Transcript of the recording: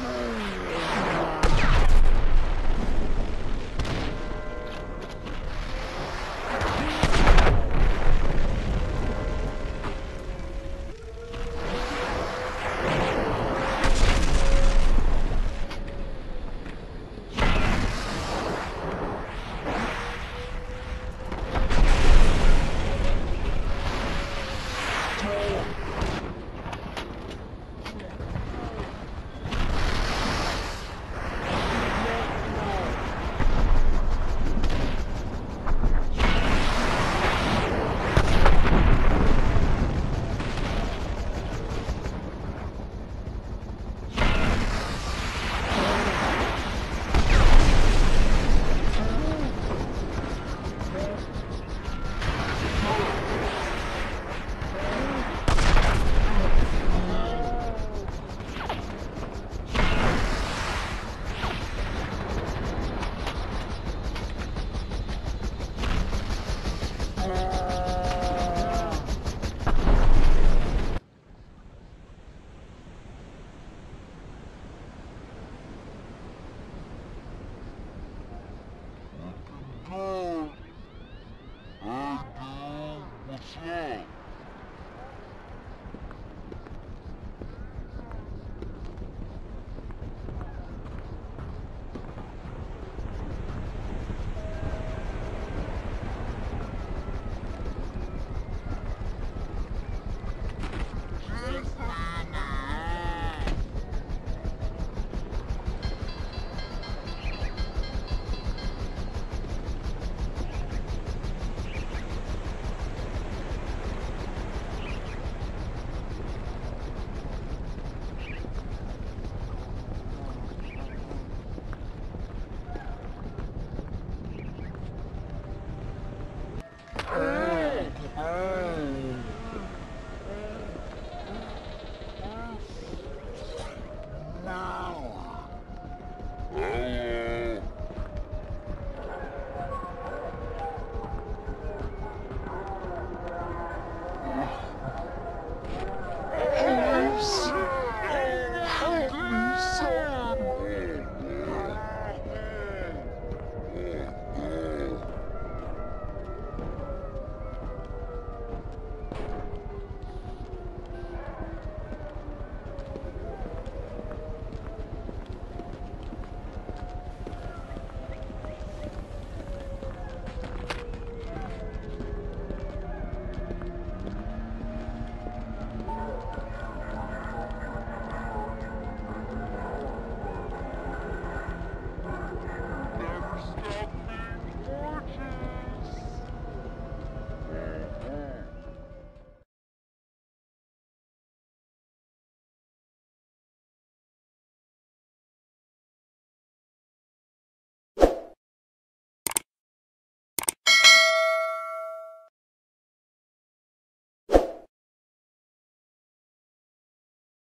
Hum.